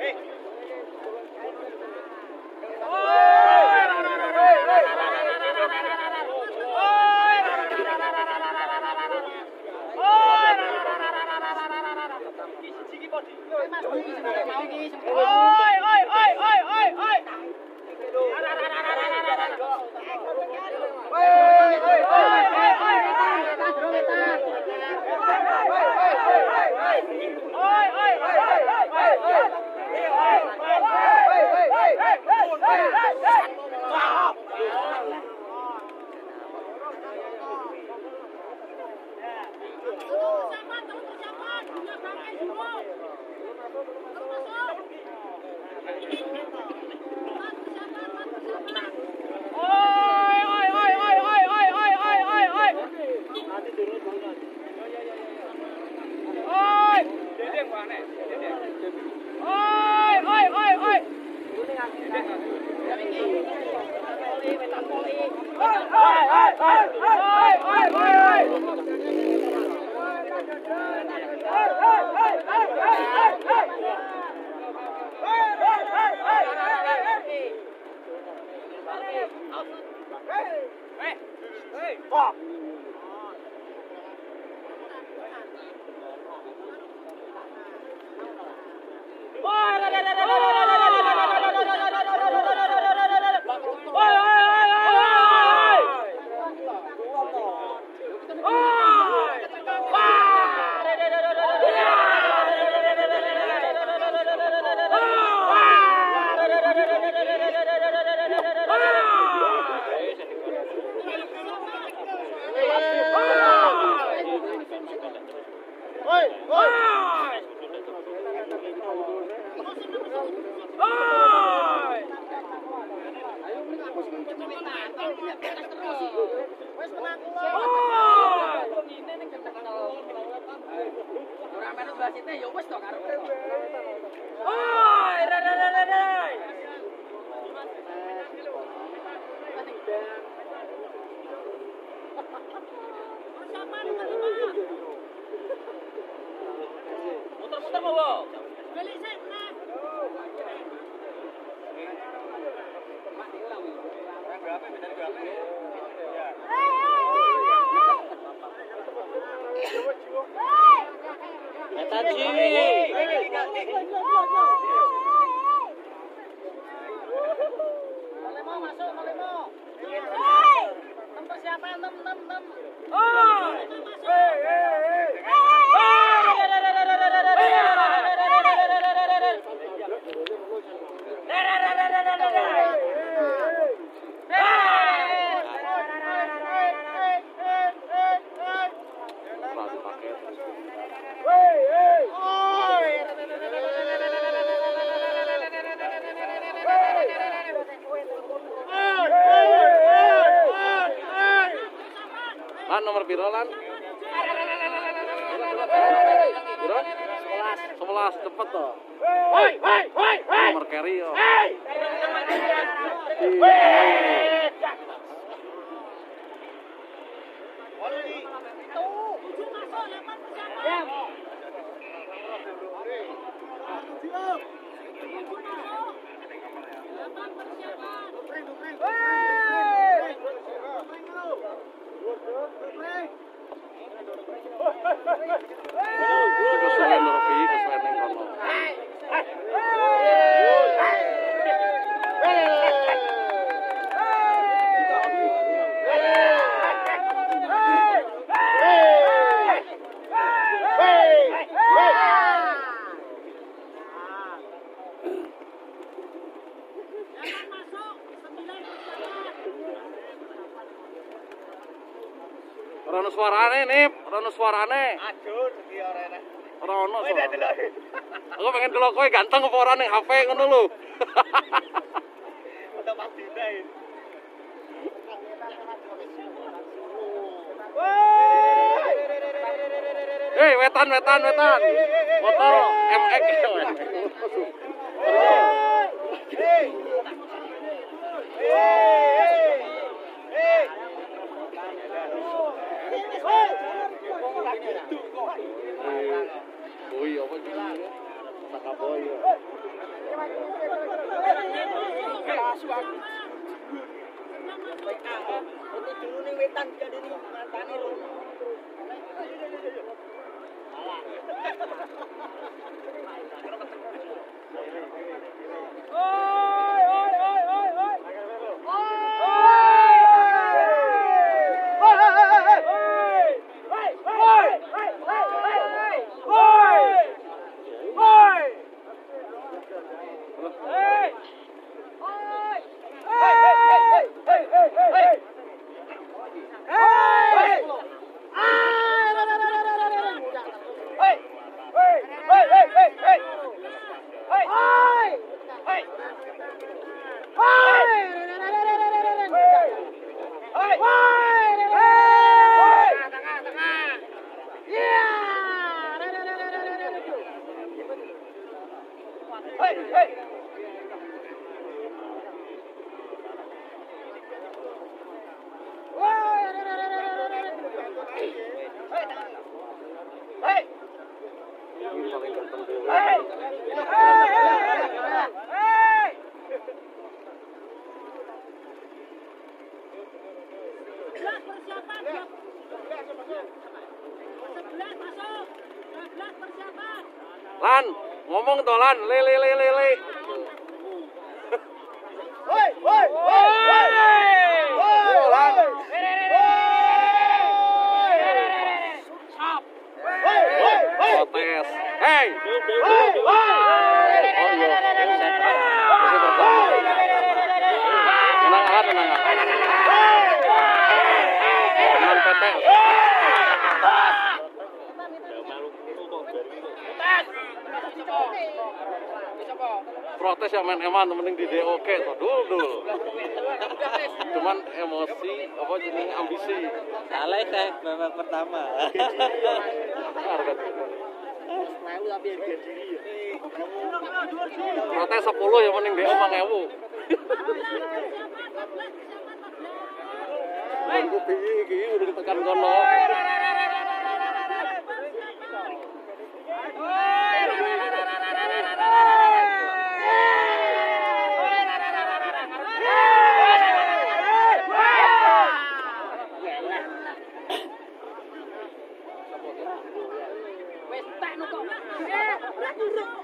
Hey! Hey! Muter-muter mau. Lan Piro? 11. 11 cepet to. Woi, woi, woi, woi. Nomor carry yo. Hei. Iki Hey! Ora suarane, nih, Ora suarane. Aduh, iki ora enak. Ora Aku pengen delok kowe ganteng apa ora ning HP ngono lho. Udah mati dah. Hei, wetan, wetan, wetan. Motor MX. Hei. Hei. apoio. Oh! Lan, ngomong toh Lan. Protes. Hey. Oh iya. Masih bertahan. Tenang ah, tenang ah. Tenang PT. Protes yang main eman mending di DOK toh dul dul. Cuman emosi apa jeneng ambisi. Salah teh babak pertama. Ya. Protes 10 yang mending DO 5000. Minggu piye iki udah ditekan kono. Sebelas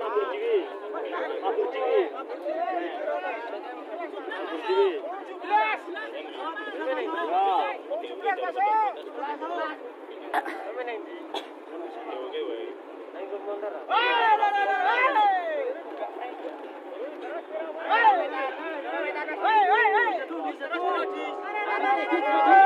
Hey, hey, hey!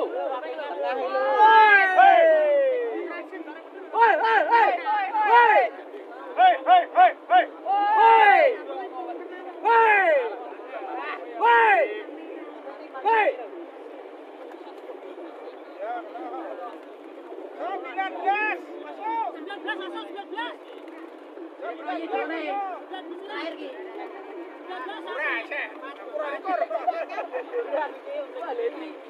Kurang ekor.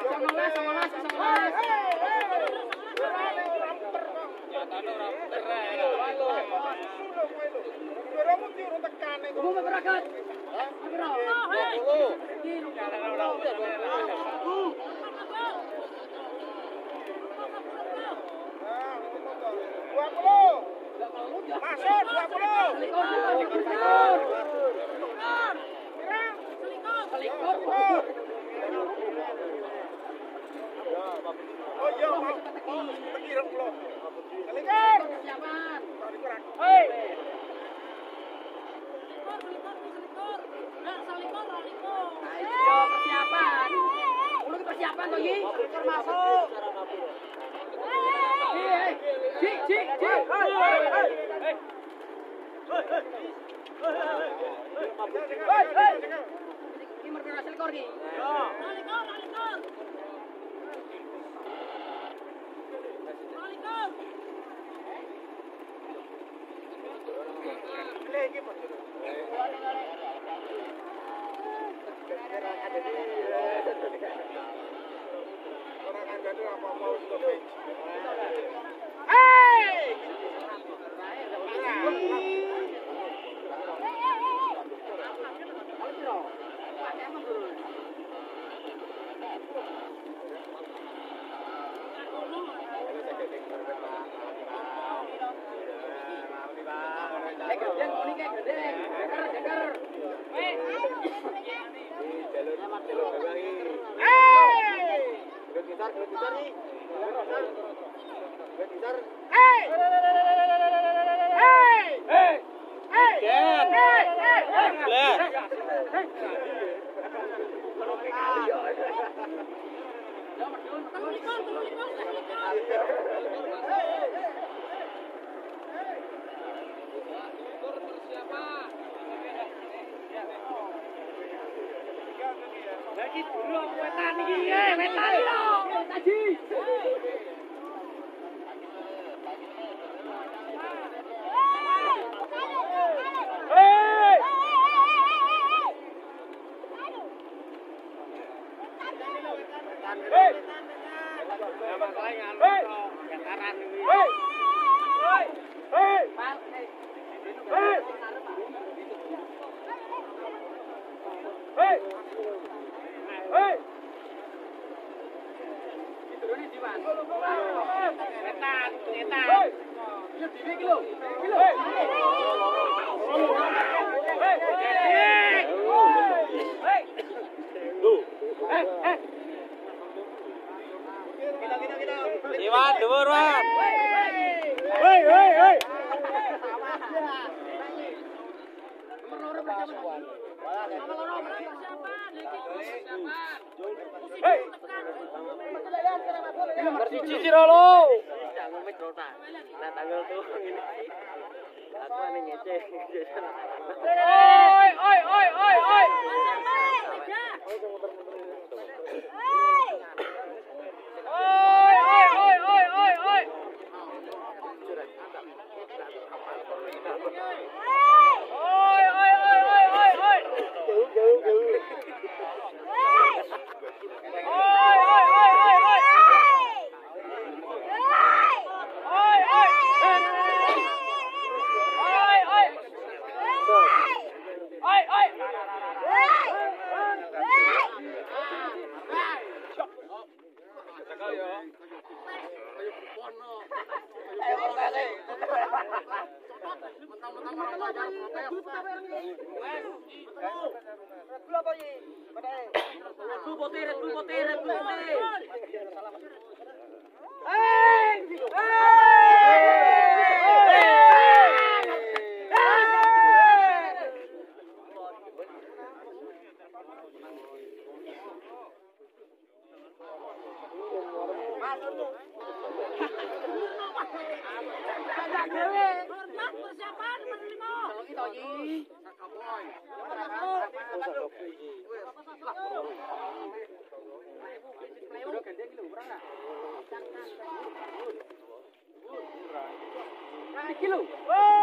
Masuk 20. Masuk 20. Selikur. Selikur. Selikur. Cincan mabur Orang anda itu apa mau untuk Hey, hey, hey! Iwan, dhuwur, Wan. Nomor siji sira lo. 来哎哎哎哎哎 kilo. Wah!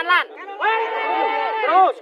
lan-lan. Terus,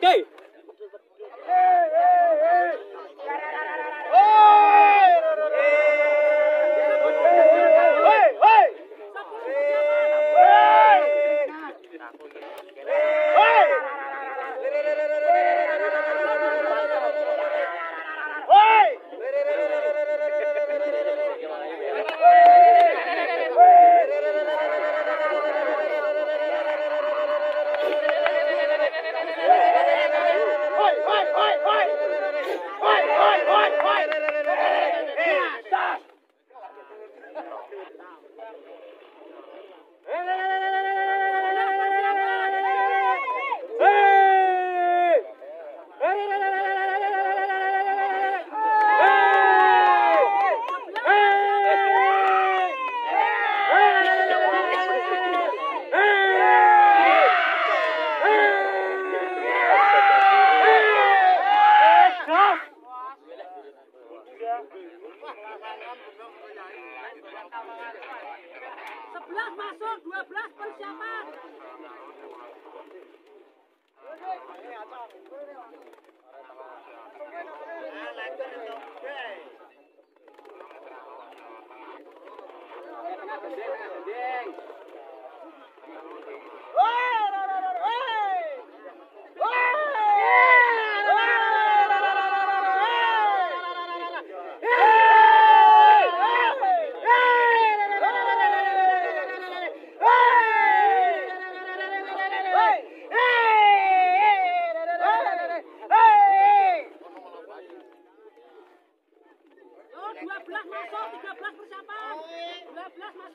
plasma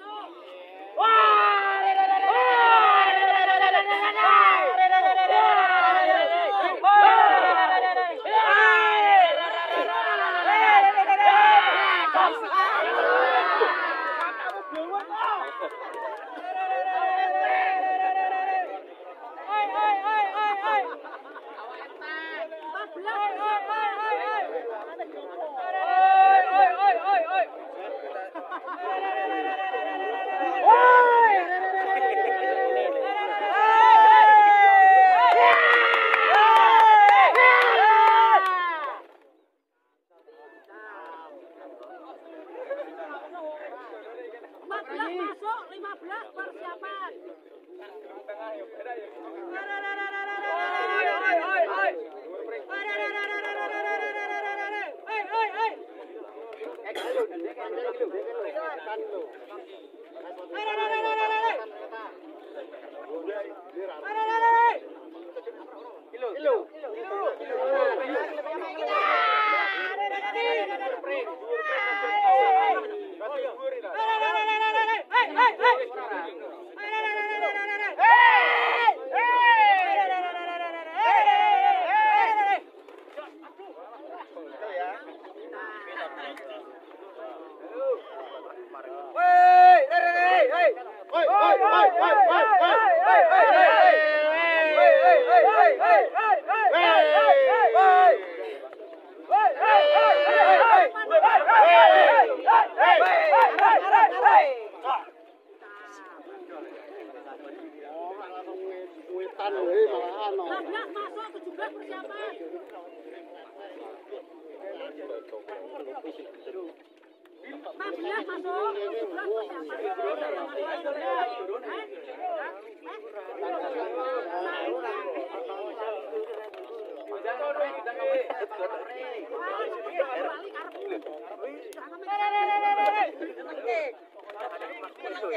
¡Wow! kegiatan weh malahan. Lah masuk 17 persiapan. Masuk.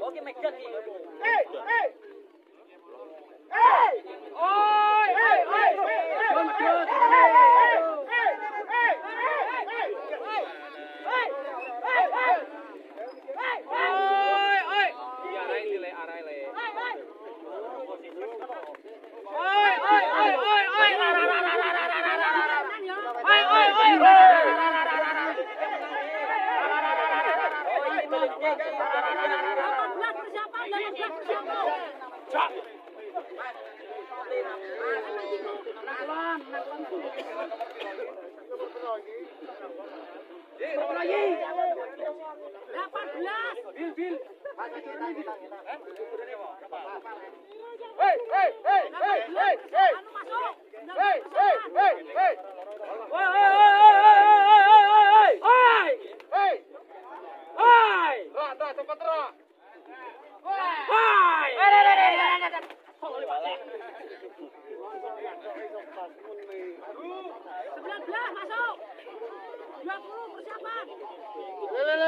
Oke, Mike. Hey, hey. Hey! Oh! 15 masuk. 20 persiapan. Lele.